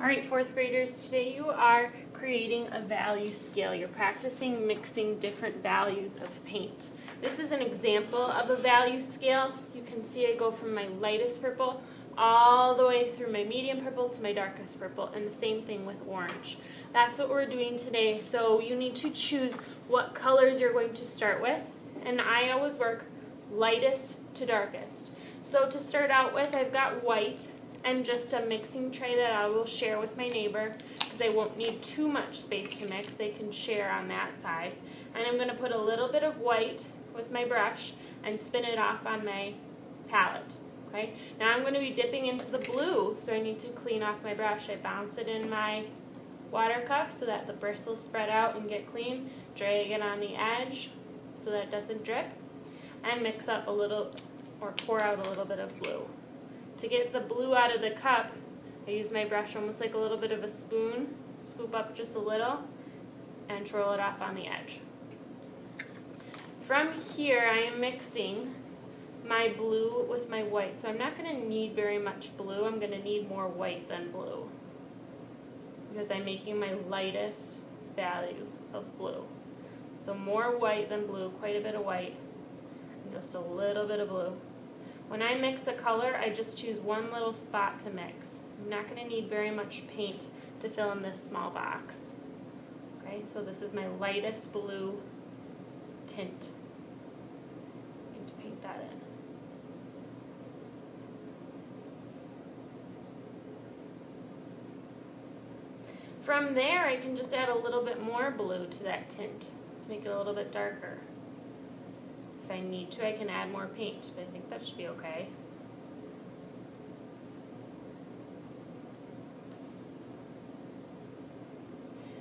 All right, fourth graders, today you are creating a value scale. You're practicing mixing different values of paint. This is an example of a value scale. You can see I go from my lightest purple all the way through my medium purple to my darkest purple, and the same thing with orange. That's what we're doing today, so you need to choose what colors you're going to start with, and I always work lightest to darkest. So to start out with, I've got white, and just a mixing tray that I will share with my neighbor because they won't need too much space to mix. They can share on that side. And I'm going to put a little bit of white with my brush and spin it off on my palette. Okay. Now I'm going to be dipping into the blue, so I need to clean off my brush. I bounce it in my water cup so that the bristles spread out and get clean. Drag it on the edge so that it doesn't drip. And mix up a little, or pour out a little bit of blue. To get the blue out of the cup, I use my brush almost like a little bit of a spoon, scoop up just a little, and twirl it off on the edge. From here, I am mixing my blue with my white. So I'm not going to need very much blue. I'm going to need more white than blue because I'm making my lightest value of blue. So more white than blue, quite a bit of white, and just a little bit of blue. When I mix a color, I just choose one little spot to mix. I'm not going to need very much paint to fill in this small box. Okay, so this is my lightest blue tint. I need to paint that in. From there, I can just add a little bit more blue to that tint to make it a little bit darker. If I need to, I can add more paint, but I think that should be okay.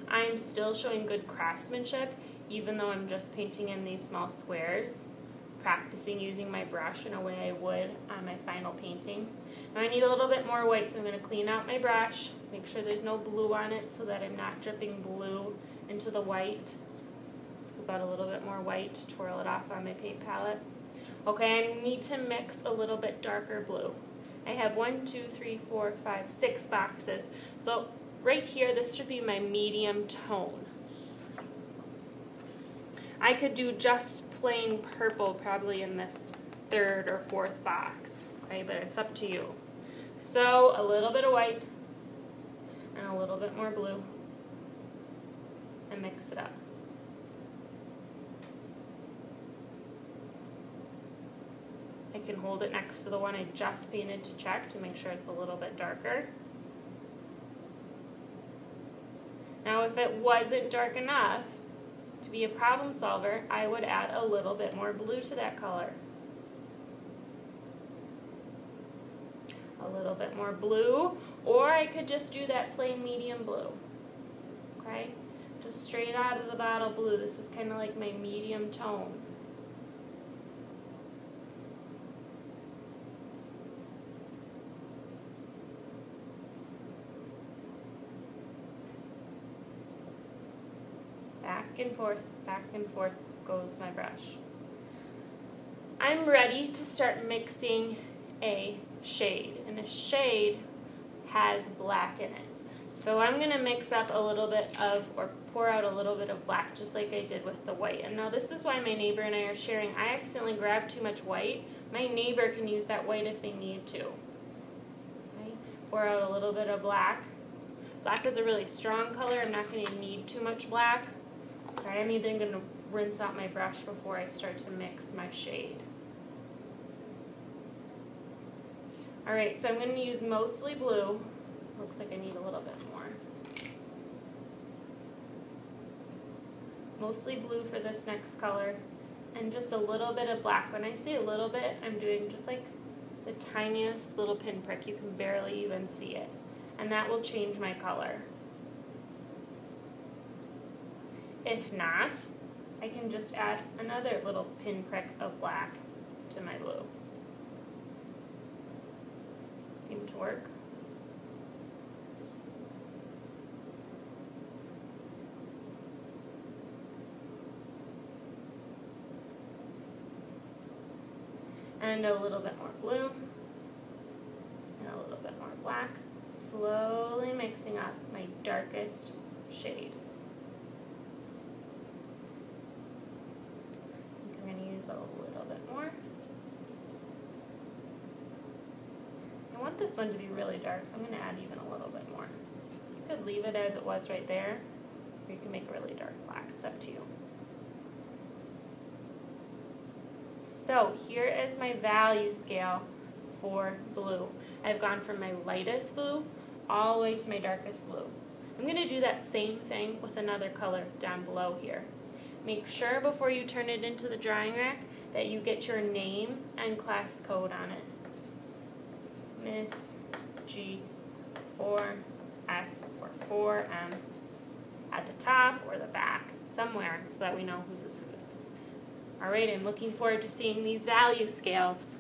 I'm still showing good craftsmanship, even though I'm just painting in these small squares, practicing using my brush in a way I would on my final painting. Now I need a little bit more white, so I'm going to clean out my brush, make sure there's no blue on it so that I'm not dripping blue into the white out a little bit more white, to twirl it off on my paint palette. Okay, I need to mix a little bit darker blue. I have one, two, three, four, five, six boxes. So right here, this should be my medium tone. I could do just plain purple probably in this third or fourth box, okay, but it's up to you. So a little bit of white and a little bit more blue and mix it up. I can hold it next to the one I just painted to check to make sure it's a little bit darker. Now if it wasn't dark enough to be a problem solver, I would add a little bit more blue to that color. A little bit more blue, or I could just do that plain medium blue. Okay? Just straight out of the bottle blue. This is kind of like my medium tone. back and forth, back and forth goes my brush. I'm ready to start mixing a shade, and a shade has black in it. So I'm going to mix up a little bit of, or pour out a little bit of black, just like I did with the white. And now this is why my neighbor and I are sharing. I accidentally grabbed too much white. My neighbor can use that white if they need to. Okay. Pour out a little bit of black. Black is a really strong color. I'm not going to need too much black. Okay, I'm either going to rinse out my brush before I start to mix my shade. Alright, so I'm going to use mostly blue. Looks like I need a little bit more. Mostly blue for this next color. And just a little bit of black. When I say a little bit, I'm doing just like the tiniest little pinprick. You can barely even see it. And that will change my color. If not, I can just add another little pinprick of black to my blue. Seem to work. And a little bit more blue, and a little bit more black. Slowly mixing up my darkest shade. I'm going to use a little bit more. I want this one to be really dark, so I'm going to add even a little bit more. You could leave it as it was right there, or you can make a really dark black. It's up to you. So here is my value scale for blue. I've gone from my lightest blue all the way to my darkest blue. I'm going to do that same thing with another color down below here. Make sure before you turn it into the drying rack that you get your name and class code on it. Miss G 4S or 4M at the top or the back, somewhere, so that we know whose is whose. All right, I'm looking forward to seeing these value scales.